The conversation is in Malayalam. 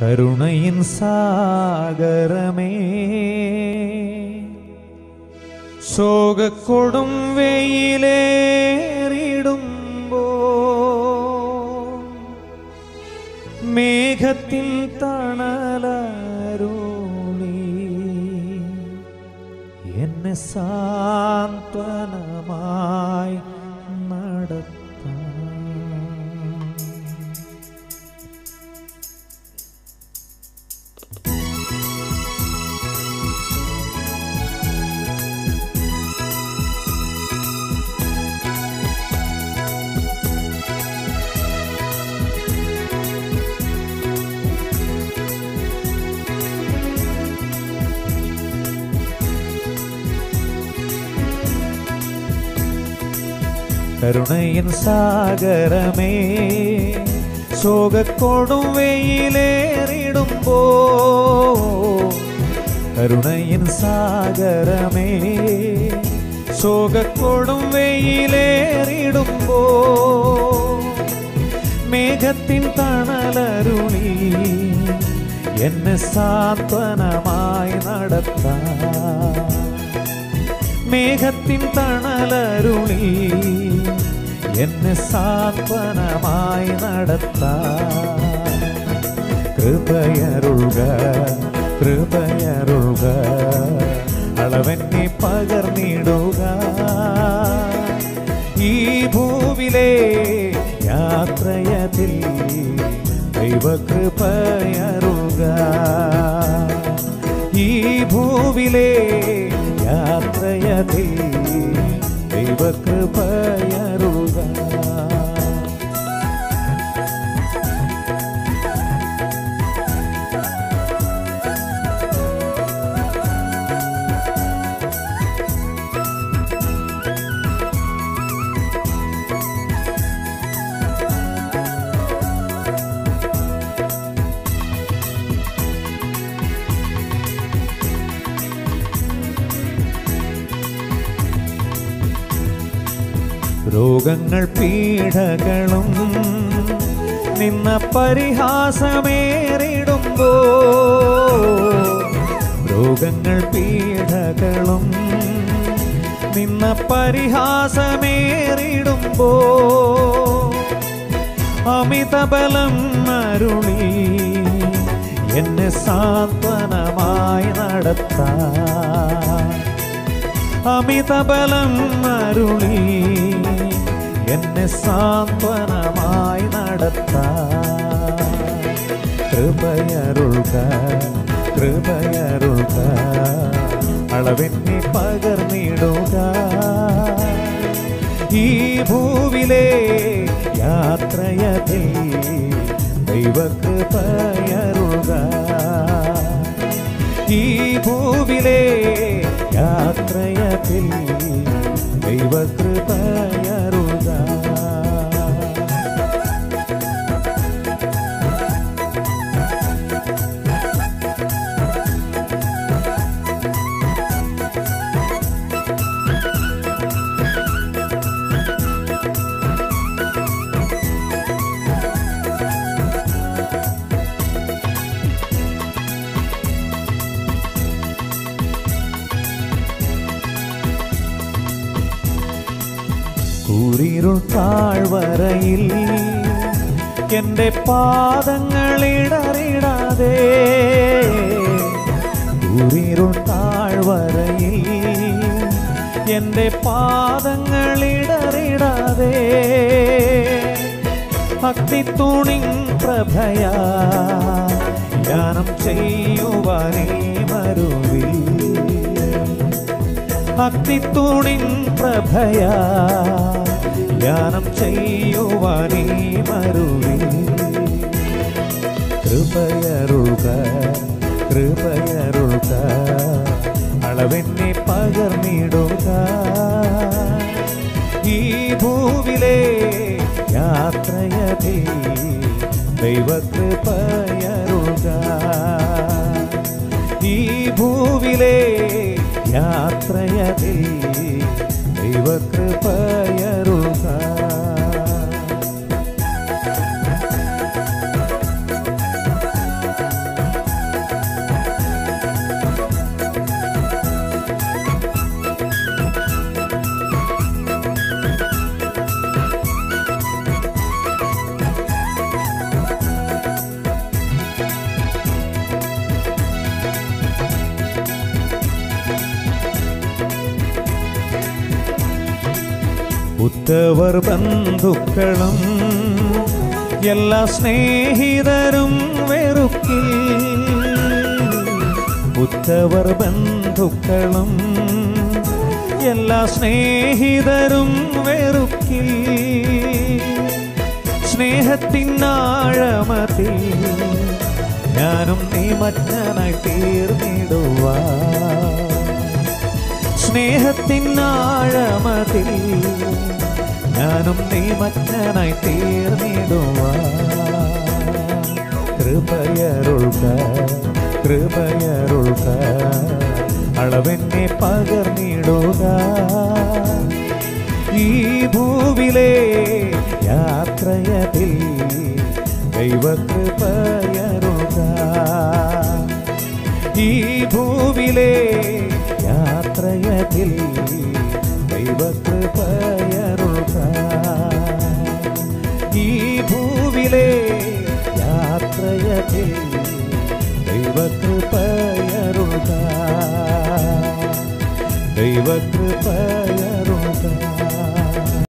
കരുണയിൻ സാഗരമേ. ശോകക്കൊടും വെയിലേറിടുമ്പോ മേഘത്തിൽ തണലരുളി എന്നെ സാന്ത്വനമായി കരുണയിൻ സാഗരമേ ശോകക്കോടും വെയിലേറിടുമ്പോ കരുണയിൻ സാഗരമേ ശോകക്കോടും വെയിലേറിടുമ്പോ മേഘത്തിൻ തണലരുളി എന്നെ സാന്ത്വനമായി നടത്താം. മേഘത്തിൻ തണലരുളി എന്നെ സാന്ത്വനമായി നടത്താം. കൃപയരുൾക കൃപയരുൾക അളവെന്നെ പകർന്നിടുക. ഈ ഭൂവിലെ യാത്രയതിൽ ദൈവകൃപയരുക ഈ ഭൂവിലെ യാത്രയതിൽ ദൈവകൃപയരുക രോഗങ്ങൾ പീഡകളും നിന്ന പരിഹാസമേറിടുമ്പോ രോഗങ്ങൾ പീഡകളും നിന്ന പരിഹാസമേറിടുമ്പോ അമിതബലം അരുളി എന്നെ സാന്ത്വനമായി നടത്താം. അമിതബലം അരുളി എന്നെ സാന്ത്വനമായി നടത്താം. കൃപയരുൾക കൃപയരുൾക അളവെന്നെ പകർന്നിടുക. ഈ ഭൂവിലെ യാത്രയതിൽ ദൈവകൃപയരുൾക ഈ ഭൂവിലെ യാത്രയതിൽ ദൈവകൃപയരുക കൂരിരുൾ താഴ്വരയിൽ എന്റെ പാദങ്ങളിടറിടാതെ കൂരിരുൾ താഴ്വരയിൽ എന്റെ പാദങ്ങളിടറിടാതെ തുണി പ്രഭയാ ധ്യാനം ചെയ്യുവാനേ മരുവിൽ ഭക്തി തുണി പ്രഭയാ ധ്യാനം ചെയ്യുവാനീ മരുവി കൃപയരുൾക കൃപയരുൾക അളവെന്നെ പകർന്നിടുക. ഈ ഭൂവിലെ യാത്രയതി ദൈവകൃപയരുക ഈ ഭൂവിലെ യാത്രയതി ദൈവകൃപയരുക ഉറ്റവർ ബന്ധുക്കളും എല്ലാ സ്നേഹിതരും വെറുക്കി ഉറ്റവർ ബന്ധുക്കളും എല്ലാ സ്നേഹിതരും വെറുക്കി സ്നേഹത്തിനാഴമതി ഞാനും നീ നിമജ്ഞനായി തീർന്നിടുവാ. സ്നേഹത്തിനാഴമതിൽ ഞാനും നിമജ്ഞനായി തീർന്നിടുവാ കൃപയരുൾക കൃപയരുൾക അളവെന്നെ പകർന്നിടുക. ഈ ഭൂവിലെ യാത്രയതിൽ ദൈവകൃപയരുക ഈ ഭൂവിലെ യാത്രയതിൽ ദൈവകൃപയരുക ഈ ഭൂവിലെ യാത്രയതിൽ ദൈവകൃപയരുക ദൈവകൃപയ